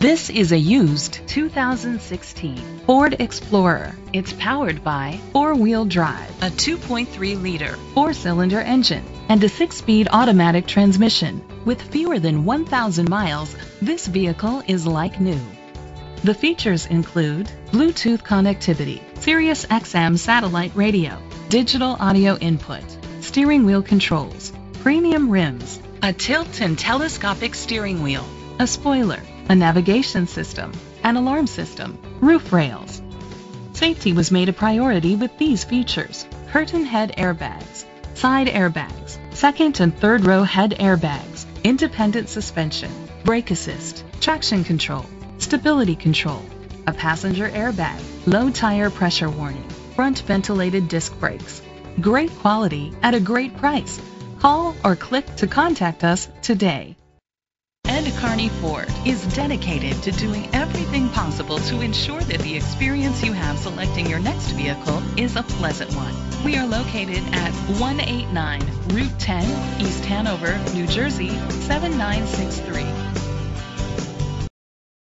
This is a used 2016 Ford Explorer. It's powered by four-wheel drive, a 2.3-liter four-cylinder engine, and a six-speed automatic transmission. With fewer than 1,000 miles, this vehicle is like new. The features include Bluetooth connectivity, Sirius XM satellite radio, digital audio input, steering wheel controls, premium rims, a tilt and telescopic steering wheel, a spoiler, a navigation system, an alarm system, roof rails. Safety was made a priority with these features. Curtain head airbags, side airbags, second and third row head airbags, independent suspension, brake assist, traction control, stability control, a passenger airbag, low tire pressure warning, front ventilated disc brakes. Great quality at a great price. Call or click to contact us today. Carney Ford is dedicated to doing everything possible to ensure that the experience you have selecting your next vehicle is a pleasant one. We are located at 189 Route 10, East Hanover, New Jersey 7963.